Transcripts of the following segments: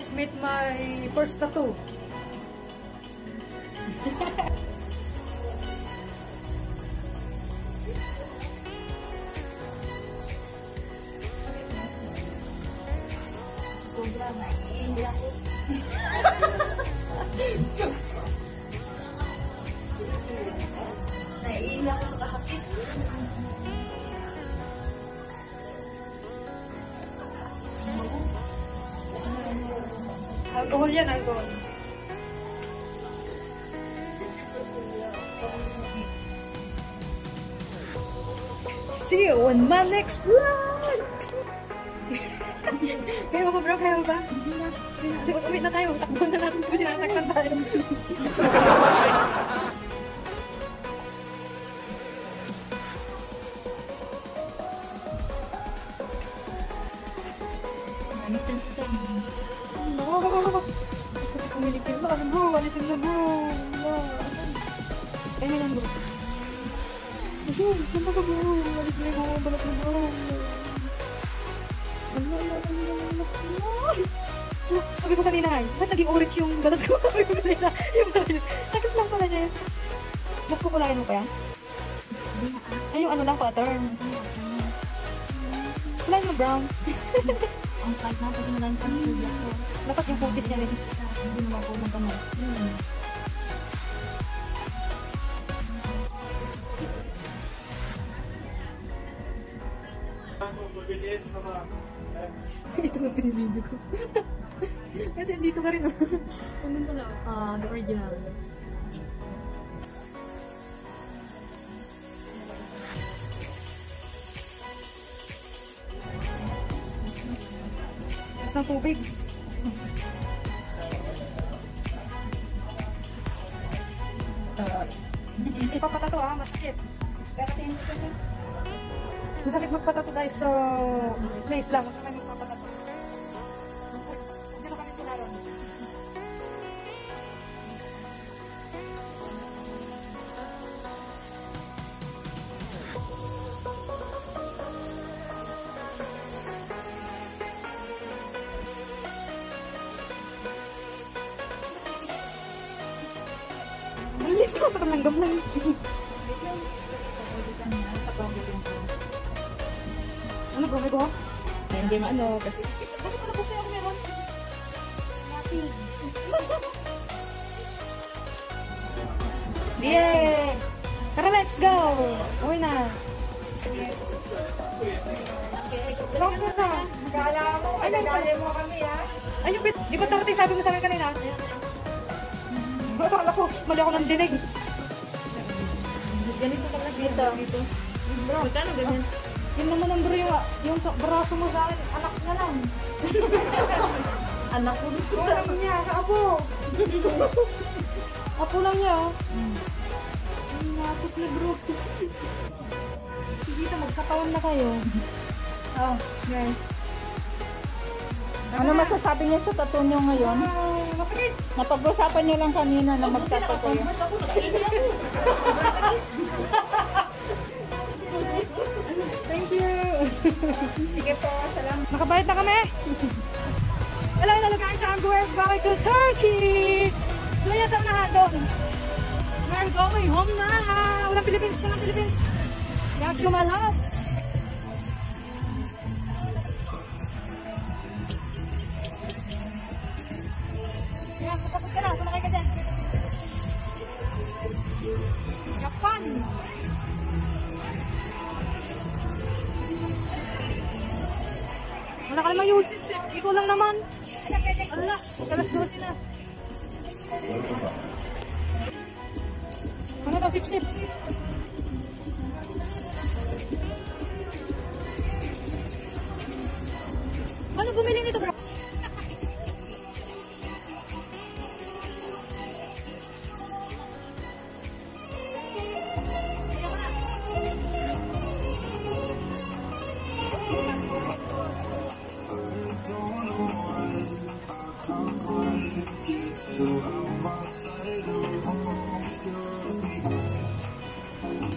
guys, meet my first tattoo. Alcohol yan, alcohol. See you on my next vlog! Kaya mo ba bro? Kaya mo ba? Sige, wait na tayo. Takbo na natin kung sinasaktan tayo. Bro. Alisin na bro. No. Ay, may lang bro. Bro, saan ka bro? Alis na yung balat na bro. Ano, ano, ano, ano, ano. Sabi ko kanina ay, ba't naging orange yung balat ko? Sabi ko kanina, yung balat yun. Sakit lang pala niya yun. Mas kukulayan mo pa yan? Ay, yung ano lang, pattern. Kulayan mo brown. Ang kahit na pwede mo lang ko. Dapat yung focus niya rin. Hindi mo ako ng kamay. Hmm. Ito na pinibidyo ko. Kasi dito ka rin. Andun pala. Ah, the original. Mas ng tubig. Uh, ipapatato ah, masakit. Pero tingin ko. Masakit magpatato guys, so place lang. Ko, parang langgam lang. Ano may ko? Hindi maano kasi Bakit pala kasi ako meron? Natin. Yay! Tara, let's go! Uwi na. Lock mo na. Kala mo, Ay, nagkali mo kami ha? Ay, yung bit, di ba darating sabi mo sa akin kanina? Akala ko, mali ako ng dinig. Ganito ka lang dito. Dito. Bro, magkano ganyan? Yun naman ang bro yung, yung braso mo sa akin, anak na lang. Anak ko dito. Anak niya, kaapo. Apo lang niya, oh. Ay, nakakot na bro. Sige magkatawan na kayo. Oh, guys. Ano masasabi niya sa tattoo niyo ngayon? Napag-usapan niyo lang kanina na magtato kayo. Thank you. Sige po, salamat. Nakabayad na kami. Wala na talaga sa underwear back to Turkey. Doon sa unahan doon. We're going home na. Walang Philippines, walang Philippines. Yak Japan. Wala ka namang usage eh. Ikaw lang naman. Na? Kalas dos na. Ano daw, sip-sip? Ano bumili nito, bro?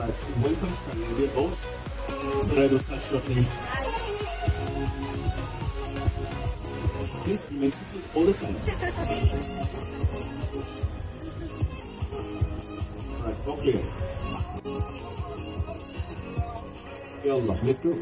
Alright, welcome to Caribbean Boat. So I will start shortly. Please remain seated all the time. Alright, go clear. Yallah, let's go.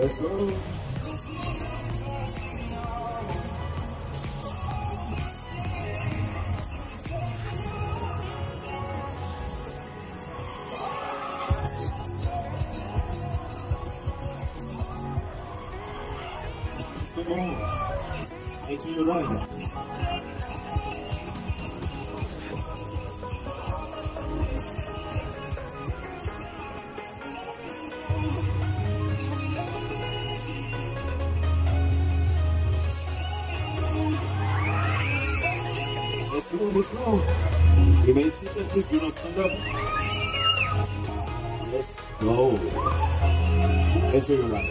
Let's go. Let's go on. Enjoy your do this now. Remain seated, please do not stand up. Yes, go. Enter your right.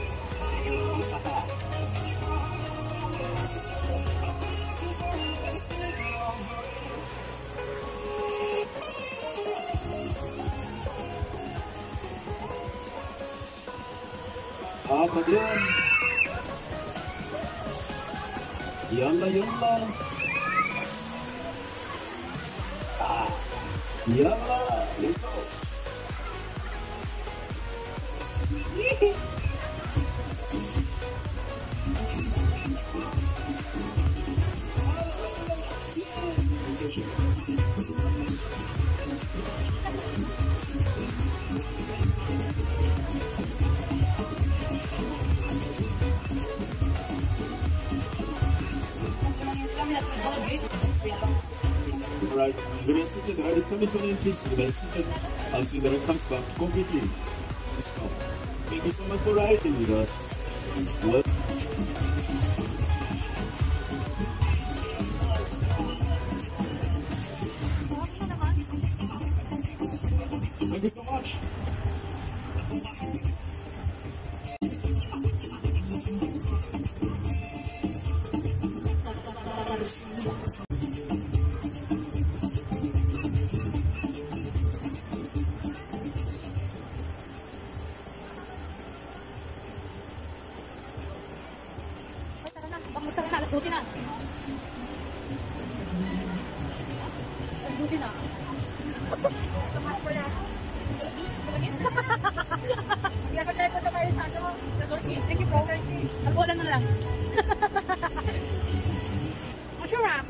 Up again. Yalla, yalla. Yalla, let's go. Right, remain seated. The ride is coming to an end. Please remain seated until the ride comes back completely. Stop. Thank you so much for riding with us. Well, Thank you so much. Alas 12 na. Iyagatay ko na kayo sa ano. Thank you, bro. Albolan mo na lang. oh, sure ah.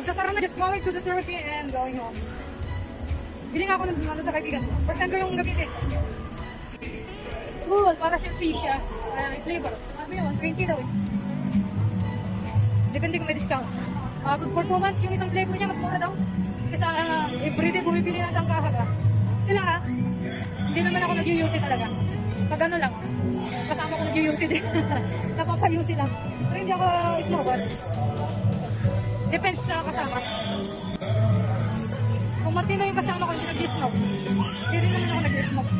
Magsasara na. Just going to the Turkey and going home. Biling ako ng ano sa kaibigan ko. First time ko yung gamitin. Cool. Para siyang sisha. Uh, flavor. Ano yun? 120 daw eh. Depende kung may discount. Uh, 2 months, yung isang flavor niya mas mura daw. Kasi uh, everyday bumibili ng isang kahaga. Sila ah, hindi naman ako nag-UC talaga. Pag ano lang, kasama ko nag-UC din. Napapayusi lang. Pero hindi ako smoker. Depends sa kasama. Kung matino yung kasama ko, hindi nag-smoke. Hindi rin naman ako nag-smoke.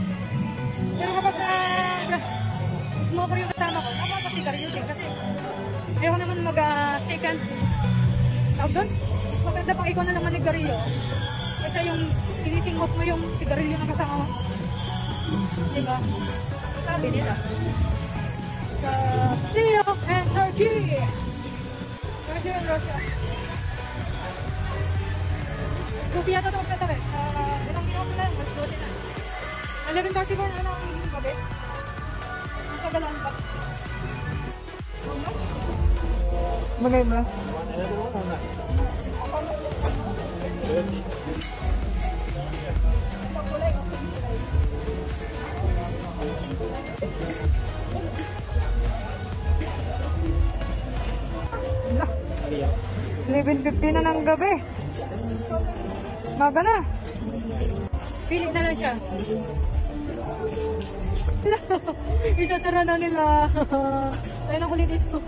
Pero kapag uh, smoker yung kasama ko, ako pa sigarilyo din kasi ayaw naman mag-second tawag doon. Mas maganda pang ikaw na lang manigarilyo. Kasi yung sinisingot mo yung sigarilyo ng kasama mo. Diba? Sabi nila. Sa Sea of and Turkey. Turkey and Russia. Lupi yata ito magtatabi. Uh, ilang minuto na lang, mas 12 na. 11.34 na lang ang gabi. Nasa galaan pa. Maganda. Ariya. 11.50 na ng gabi. Maga na. Pilit na lang siya. Isasara na nila. Tayo na kulit ito.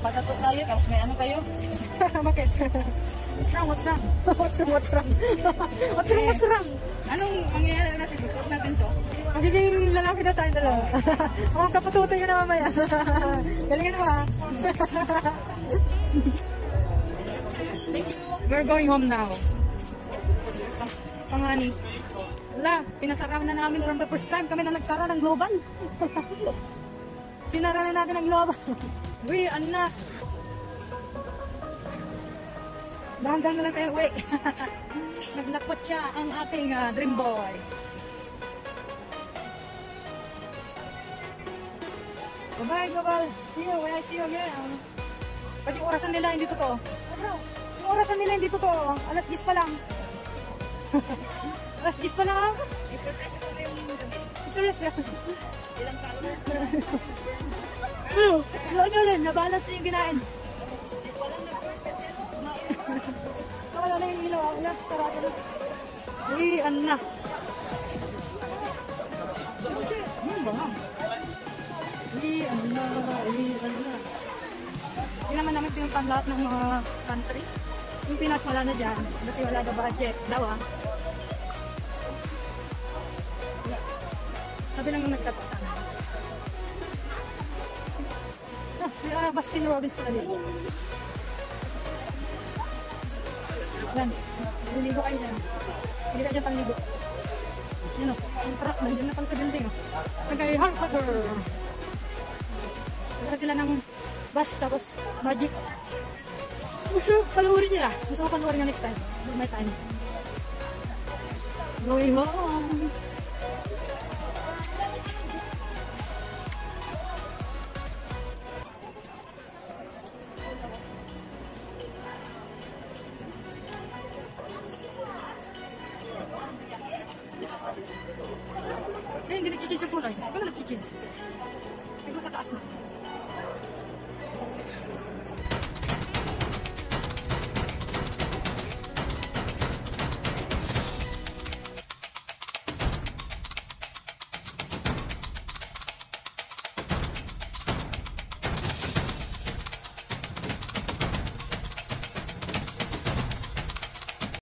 Nagpatatot tayo, tapos may ano kayo? Bakit? What's wrong? What's wrong? What's wrong? What's wrong? What's wrong? What's wrong? Anong mangyayari natin? Report natin to? Magiging lalaki na tayo dalawa. Ako ang kapatutoy yun na mamaya. Galingan mo ha. We're going home now. Pangani. Wala, pinasara na namin from the first time. Kami na nagsara ng global. Sinara na natin ang global. Uy, anak. Dahan-dahan na lang tayo, uwi. Naglakot siya ang ating ah, dream boy. Bye-bye, Gabal. See you when I see you again. Pati yung orasan nila hindi totoo. Ano? Yung orasan nila hindi totoo. Alas 10 pa lang. Alas 10 pa lang. Serious lang. Ilang followers? Ano ano rin, nabalas na yung kinain. Walang nag-work kasi. Wala na yung ilaw. Wala, sarado na. Uy, ano na. Ano ba? Uy, ano na. Uy, ano na. Hindi naman namin pinuntan lahat ng mga country. Yung Pinas wala na dyan. Kasi wala na budget. Daw ah. Sabi lang nung nagtatasa na. Ah, may ah, Baskin Robbins pala dito. Yan. Liligo kayo dyan. Hindi ka dyan pangligo. Yan o. Ang truck. Nandiyan na pala sa building o. Harry Potter. Wala sila ng bus tapos magic. Panuorin nila. Gusto ko panuorin nga next time. May time. Going home. こないか危険です。で、